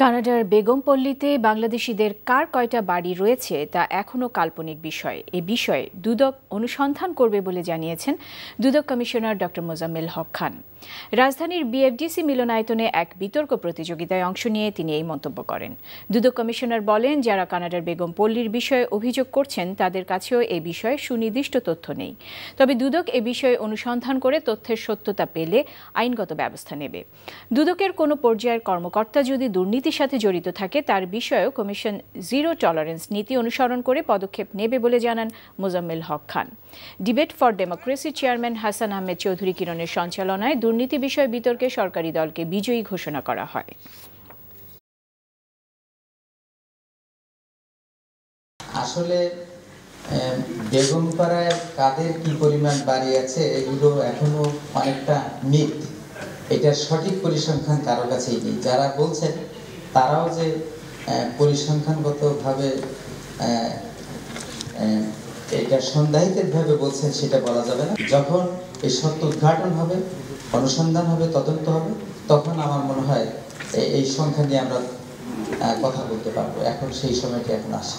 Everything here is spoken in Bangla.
কানাডার বেগমপল্লীতে বাংলাদেশিদের কার কয়টা বাড়ি রয়েছে তা এখনও কাল্পনিক বিষয়। এ বিষয়ে দুদক অনুসন্ধান করবে বলে জানিয়েছেন দুদক কমিশনার ড মোজাম্মেল হক খান। রাজধানীর বিএফডিসি মিলনায়তনে এক বিতর্ক প্রতিযোগিতায় অংশ নিয়ে তিনি এই মন্তব্য করেন। দুদক কমিশনার বলেন, যারা কানাডার বেগমপল্লীর বিষয়ে অভিযোগ করছেন, তাদের কাছেও এ বিষয়ে সুনির্দিষ্ট তথ্য নেই। তবে দুদক এ বিষয়ে অনুসন্ধান করে তথ্যের সত্যতা পেলে আইনগত ব্যবস্থা নেবে। দুদকের কোনো পর্যায়ের কর্মকর্তা যদি দুর্নীতির সাথে জড়িত থাকে, তার বিষয়েও কমিশন জিরো টলারেন্স নীতি অনুসরণ করে পদক্ষেপ নেবে বলে জানান Mozammel Haque Khan. Debate for democracy chairman Hasan Ahmed Chowdhury কিরণের সঞ্চালনায় দুর্নীতি বিষয় বিতর্কে সরকারি দলকে বিজয়ী ঘোষণা করা হয়। আসলে বেগমপাড়ায় কাদের কি পরিমাণ বাড়ি আছে, এগুলো এখনও অনেকটা মিথ। এটার সঠিক পরিসংখ্যান কারও কাছেই নেই। যারা বলছেন, তারাও যে পরিসংখ্যানগতভাবে এটা সন্দেহিতভাবে বলছেন, সেটা বলা যাবে না। যখন এই সত্য উদ্ঘাটন হবে অনুসন্ধান হবে, তদন্ত হবে, তখন আমার মনে হয় এই সংখ্যা নিয়ে আমরা কথা বলতে পারব। এখন সেই সময়টি এখন আসে।